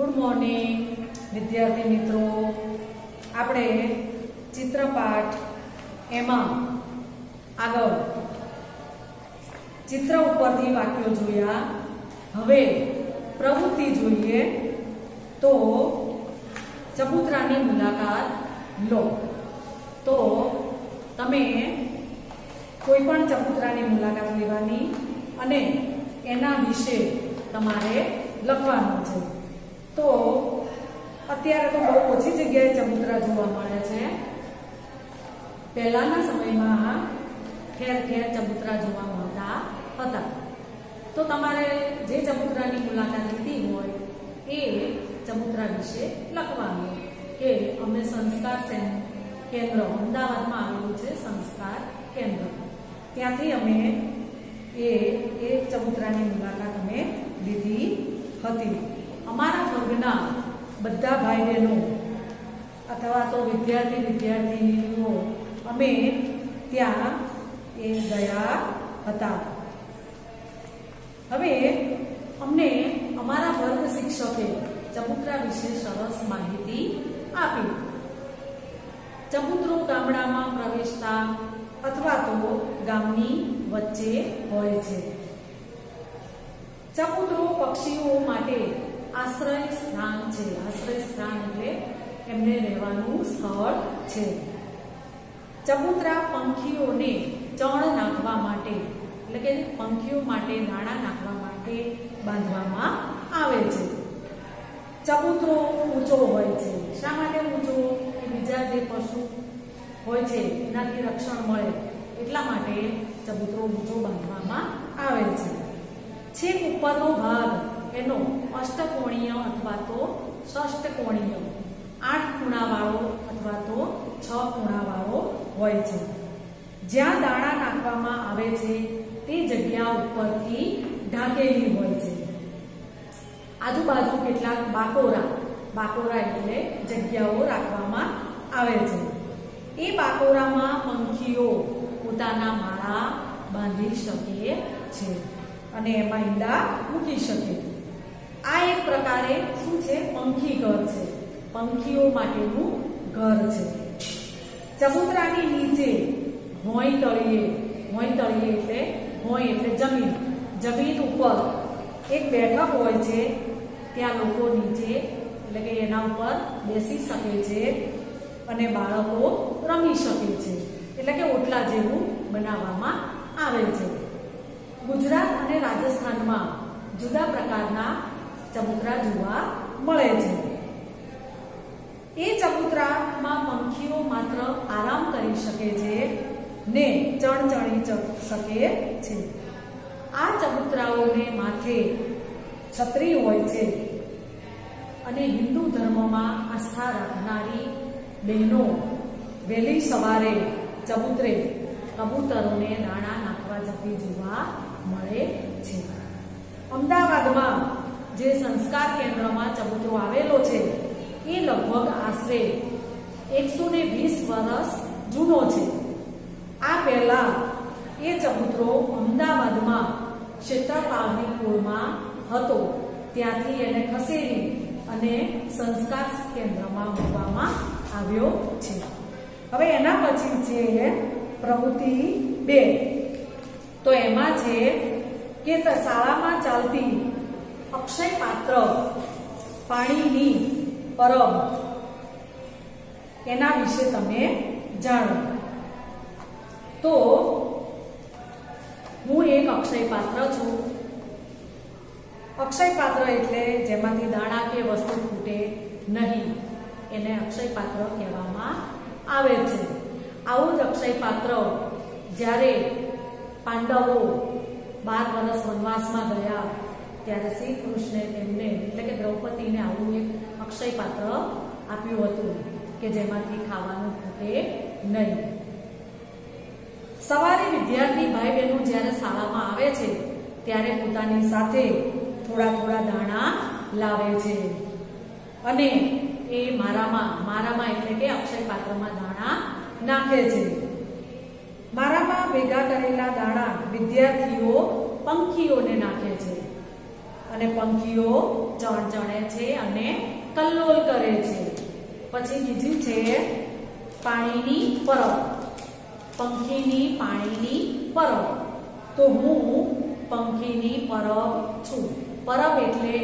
Good morning વિદ્યાર્થી મિત્રો. આપણે ચિત્રપાઠ એમાં આગળ ચિત્ર ઉપરથી વાક્યો જોયા. હવે પ્રવૃત્તિ જોઈએ તો ચબૂતરાની મુલાકાત લો. તો તમે કોઈ પણ ચબૂતરાની મુલાકાત લેવાની અને એના વિશે તમારે લખવાનું છે. તો અત્યારે તો બહુ ઓછી જગ્યાએ ચબૂતરા જોવા મળે છે. પહેલાના સમયમાં ઠેર ઠેર ચબૂતરા જોવા મળતા હતા. તો તમારે જે ચબૂતરાની મુલાકાત લીધી હોય એ ચબૂતરા વિશે લખવાનું કે અમે સંસ્કાર કેન્દ્ર અમદાવાદમાં આવેલું છે સંસ્કાર કેન્દ્ર. ત્યાંથી અમે એ એ ચબૂતરાની મુલાકાત અમે લીધી હતી. અમારા વર્ગના બધા ભાઈ બહેનો અથવા તો વિદ્યાર્થી, વિદ્યાર્થીનીઓ, અમે ત્યાં એ ગયા હતા. હવે અમને અમારા વર્ગ શિક્ષકે ચબુતરા વિશે સરસ માહિતી આપી. ચબુતરો ગામડામાં પ્રવેશતા અથવા તો ગામની વચ્ચે હોય છે. ચબુતરો પક્ષીઓ માટે આશ્રય સ્થાન છે. આશ્રય સ્થાન એટલે એમને રહેવાનું સ્થળ છે. ચબૂતરા પંખીઓને ચણ નાખવા માટે, એટલે કે પંખીઓ માટે નાણાં નાખવા માટે બાંધવામાં આવે છે. ચબૂતરો ઊંચો હોય છે. શા માટે ઊંચો? કે બીજા જે પશુ હોય છે, એનાથી રક્ષણ મળે. એટલા માટે ચબૂતરો ઊંચો બાંધવામાં આવે છે. છેક ઉપરનો ભાગ એનો અષ્ટકોણીય અથવા તો ષષ્ટકોણીય. આઠ ખૂણાવાળો અથવા તો છ ખૂણાવાળો હોય છે. જ્યાં દાણા નાખવામાં આવે છે, તે જગ્યા ઉપરથી ઢાંકેલી હોય છે. આજુબાજુ કેટલાક બાકોરા બાકોરા એટલે જગ્યાઓ રાખવામાં આવે છે. એ બાકોરામાં પંખીઓ પોતાના માળા બાંધી શકે છે અને એમાં ઈંડા મૂકી શકે આ એક પ્રકારે શું છે? પંખી ઘર છે. પંખીઓ માટેનું ઘર છે. ચબુતરાની નીચે ભોંય તળીએ ભોંય તળીએ એટલે ભોંય એટલે જમીન. જમીન ઉપર એક બેઠક હોય છે, ત્યાં લોકો નીચે એટલે કે એના ઉપર બેસી શકે છે અને બાળકો રમી શકે છે. એટલે કે ઓટલા જેવું બનાવવામાં આવે છે. ગુજરાત અને રાજસ્થાનમાં જુદા પ્રકારના ચબૂતરા જોવા મળે છે. એ ચબૂતરામાં પંખીઓ માત્ર આરામ કરી શકે છે ને ચણચણી શકે છે. આ ચબૂતરાઓને માથે છત્રી હોય છે અને હિન્દુ ધર્મમાં આસ્થા રાખનારી બહેનો વહેલી સવારે ચબૂતરે કબૂતરોને દાણા નાખવા જતી જોવા મળે છે. અમદાવાદમાં જે સંસ્કાર કેન્દ્રમાં ચબૂતરો આવેલો છે, એ લગભગ આશરે એકસો ને વીસ વર્ષ જૂનો છે. આ પહેલા એ ચબૂતરો અમદાવાદમાં ક્ષેત્રપાળની કુળમાં હતો. ત્યાંથી એને ખસેડી અને સંસ્કાર કેન્દ્રમાં મૂકવામાં આવ્યો છે. હવે એના પછી છે પ્રવૃત્તિ બે. તો એમાં છે કે શાળામાં ચાલતી અક્ષય પાત્ર, પાણીની પરબ. એના વિશે તમે જાણો. તો હું એક અક્ષય પાત્ર છું. અક્ષય પાત્ર એટલે જેમાંથી દાણા કે વસ્તુ ફૂટે નહીં. એને અક્ષય પાત્ર કહેવામાં આવે છે. આવું જ અક્ષય પાત્ર જ્યારે પાંડવો બાર વર્ષ વનવાસમાં ગયા ત્યારે શ્રી કૃષ્ણે તેમને એટલે કે દ્રૌપદીને આવું એક અક્ષય પાત્ર આપ્યું હતું કે જેમાંથી ખાવાનું ફૂટે નહીં. સવારે વિદ્યાર્થી ભાઈ બહેનો જ્યારે શાળામાં આવે છે, ત્યારે પોતાની સાથે થોડા થોડા દાણા લાવે છે. અને એ મારામાં મારામાં એટલે કે અક્ષય પાત્રમાં દાણા નાખે છે. મારામાં ભેગા કરેલા દાણા વિદ્યાર્થીઓ, પંખીઓને નાખે છે. અને પંખીઓ ચણચણે છે અને કલ્લોલ કરે છે. પછી બીજું છે પાણીની પરબ. પંખીની પાણીની પરબ. તો હું પંખીની પરબ છું. પરબ એટલે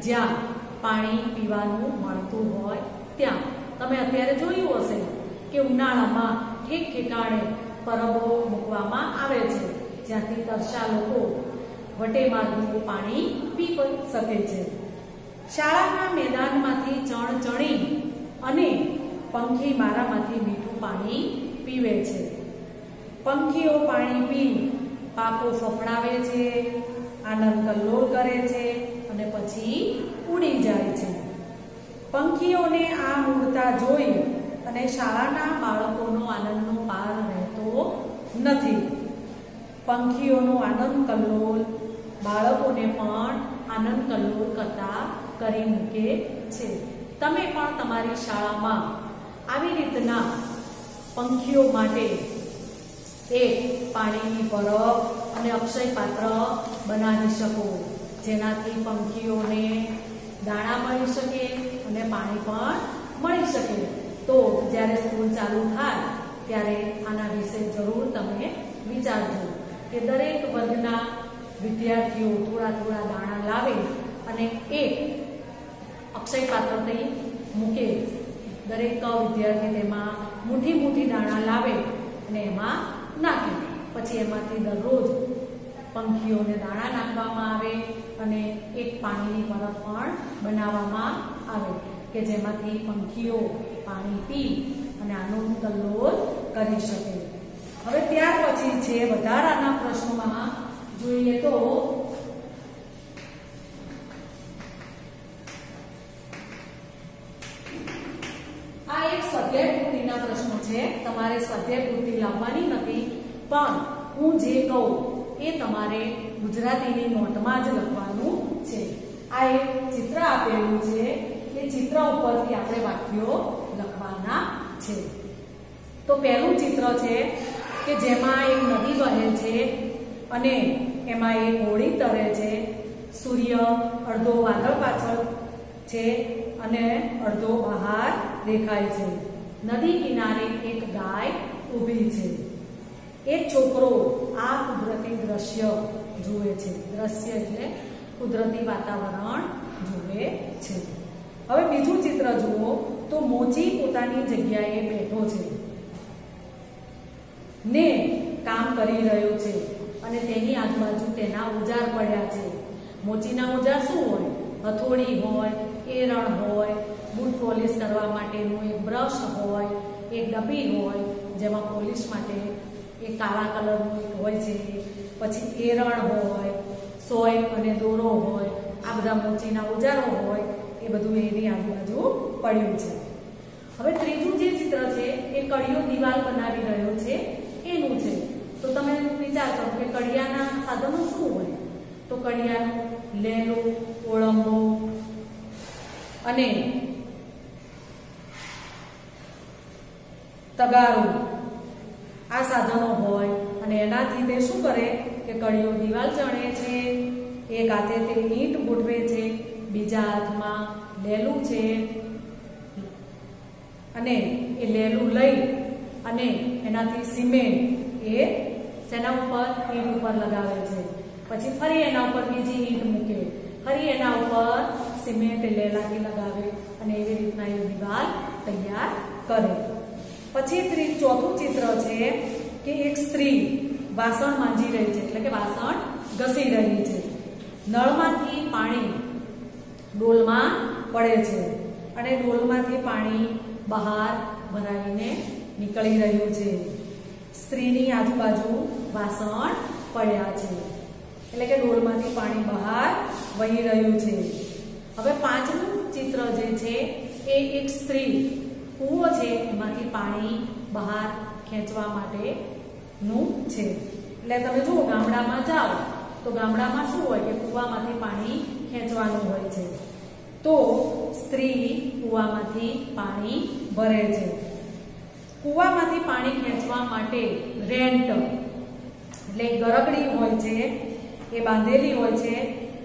જ્યાં પાણી પીવાનું મળતું હોય ત્યાં. તમે અત્યારે જોયું હશે કે ઉનાળામાં ઠેક ઠેકાણે પરબો મૂકવામાં આવે છે. જ્યાંથી તરસા લોકો વટે માર્ગનું પાણી પી શકે છે. શાળાના મેદાનમાંથી ચણ ચણી અને પંખી મારામાંથી મીઠું પાણી પીવે છે. પંખીઓ પાણી પી પાકો ફફડાવે છે, આનંદ કલ્લોળ કરે છે અને પછી ઉડી જાય છે. પંખીઓને આ ઉડતા જોઈ અને શાળાના બાળકોનો આનંદનો પાર રહેતો નથી. પંખીઓનો આનંદ કલ્લોલ બાળકોને પણ આનંદ કલ્લોલ કરતા કરી મૂકે છે. તમે પણ તમારી શાળામાં આવી રીતના પંખીઓ માટે એક પાણીની પરબ અને અક્ષય પાત્ર બનાવી શકો. જેનાથી પંખીઓને દાણા મળી શકે અને પાણી પણ મળી શકે. તો જ્યારે સ્કૂલ ચાલુ થાય, ત્યારે આના વિશે જરૂર તમે વિચારજો. કે દરેક વર્ગના વિદ્યાર્થીઓ થોડા થોડા દાણા લાવે અને એક અક્ષય પાત્ર થઈ મૂકે. દરેક વિદ્યાર્થી તેમાં મુઠ્ઠી મુઠ્ઠી દાણા લાવે અને એમાં નાખે. પછી એમાંથી દરરોજ પંખીઓને દાણા નાખવામાં આવે અને એક પાણીની પરબ પણ બનાવવામાં આવે કે જેમાંથી પંખીઓ પાણી પી અને આનંદ કલ્લોલ કરી શકે. હવે ત્યાર પછી છે વધારાના પ્રશ્નોમાં જોઈએ તો આ એક સ્વાધ્યાય પૂર્તિના પ્રશ્નો છે. તમારે સ્વાધ્યાય પૂર્તિ લાવવાની નથી, પણ હું જે કહું એ તમારે ગુજરાતીની નોટમાં જ લખવાનું છે. આ એક ચિત્ર આપેલું છે. એ ચિત્ર ઉપરથી આપણે વાક્યો લખવાના છે. તો પહેલું ચિત્ર છે કે જેમાં એક નદી વહે છે અને એમાં એક હોળી તરે છે. સૂર્ય અડધો વાદળ પાછળ છે અને અડધો બહાર દેખાય છે. નદી કિનારે એક ગાય ઊભી છે. એક છોકરો આ કુદરતી દ્રશ્ય જુએ છે. દ્રશ્ય એટલે કુદરતી વાતાવરણ જુએ છે. હવે બીજું ચિત્ર જુઓ તો મોચી પોતાની જગ્યાએ બેઠો છે. ને કામ કરી રહ્યો છે અને તેની આજુબાજુ તેના ઉજાર પડ્યા છે. મોચીના ઉજાર શું હોય? હથોડી હોય, એરણ હોય, બૂટ પોલિશ કરવા માટેનું એક બ્રશ હોય, એક ડબ્બી હોય, જેમાં પોલિશ માટે એ કાળા કલરનું હોય છે. પછી એરણ હોય, સોય અને દોરો હોય, આ બધા મોચીના ઉજારો હોય, એ બધું એની આજુબાજુ પડ્યું છે. હવે ત્રીજું જે ચિત્ર છે, એ કડીઓ દિવાલ બનાવી રહ્યો છે. એનું છે. તો તમે વિચાર કરો કે કડિયાના સાધનો શું હોય? તો કડિયાનું લેલો ઓળંબો અને તગારો આ સાધનો હોય અને એનાથી તે શું કરે કે કડિયો દિવાલ ચણે છે, એક હાથે તે ઈંટ ગોઠવે છે, બીજા હાથમાં લેલું છે. અને એ લેલું લઈ અને એનાથી સિમેન્ટ એ શેના ઉપર, ઈંટ ઉપર લગાવે છે. પછી ફરી એના ઉપર બીજી ઈંટ મૂકે. ફરી એના ઉપર સિમેન્ટ લેલાથી લગાવે અને એવી રીતના એ દિવાલ તૈયાર કરે. પછી ચોથું ચિત્ર છે કે એક સ્ત્રી વાસણ માંજી રહી છે, એટલે કે વાસણ ઘસી રહી છે. નળમાંથી પાણી ડોલમાં પડે છે અને ડોલમાંથી પાણી બહાર ભરાવીને નીકળી રહ્યું છે. સ્ત્રીની આજુબાજુ વાસણ પડ્યા છે. એટલે કે ડોળમાંથી પાણી બહાર વહી રહ્યું છે. હવે પાંચમું ચિત્ર જે છે, એ એક સ્ત્રી કૂવો છે. એમાંથી પાણી બહાર ખેંચવા માટેનું છે. એટલે તમે જુઓ, ગામડામાં જાઓ તો ગામડામાં શું હોય કે કૂવામાંથી પાણી ખેંચવાનું હોય છે. તો સ્ત્રી કૂવામાંથી પાણી ભરે છે. કૂવામાંથી પાણી ખેંચવા માટે રેન્ટ, એટલે ગરગડી હોય છે, એ બાંધેલી હોય છે,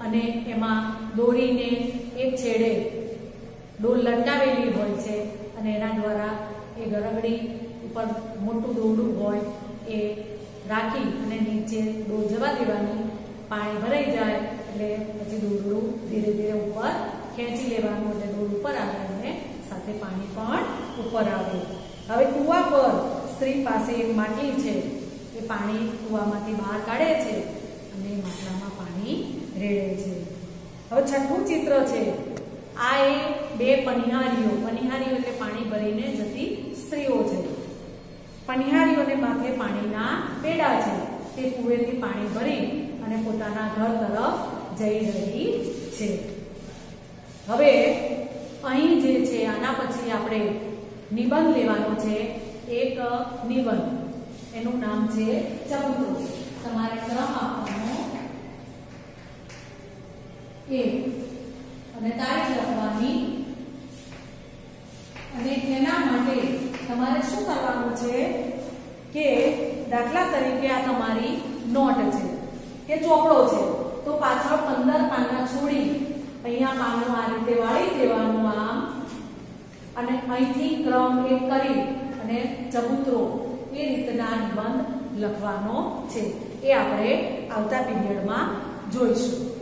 અને એમાં દોરીને એક છેડે ડોલ લટકાવેલી હોય છે, અને એના દ્વારા એ ગરગડી ઉપર મોટું દોરડું હોય, એ રાખી અને નીચે ડોલ જવા દેવાની. પાણી ભરાઈ જાય, એટલે પછી દોરડું ધીરે ધીરે ઉપર ખેંચી લેવાનું, એટલે ડોલ ઉપર આવે અને સાથે પાણી પણ ઉપર આવે. હવે કૂવા પર સ્ત્રી પાસે એક માટલી છે. એ પાણી કૂવામાંથી બહાર કાઢે છે અને માટલામાં પાણી રેડે છે. હવે છઠ્ઠું ચિત્ર છે. આ એ બે પનિહારીઓ. પનિહારીઓ એટલે પાણી ભરીને જતી સ્ત્રીઓ છે. પનિહારીઓને માથે પાણીના પેડા છે. તે કુવેથી પાણી ભરી અને પોતાના ઘર તરફ જઈ રહી છે. હવે અહીં જે છે, આના પછી આપણે નિબંધ લેવાનો છે, એક નિબંધ. એનું નામ છે ચબુતરો તમારે ક્રમ આપવાનો એ અને તારીખ લખવાની. અને એના માટે તમારે શું કરવાનું છે કે દાખલા તરીકે આ તમારી નોટ છે, કે ચોપડો છે. તો પાછળ પંદર પાના છોડી અહીંયા પાનું આ રીતે વાળી દેવાનું આમ. અને અહીંથી ક્રમ એક કરી અને ચબૂતરો એ રીતના નિબંધ લખવાનો છે. એ આપણે આવતા પીરિયડમાં જોઈશું.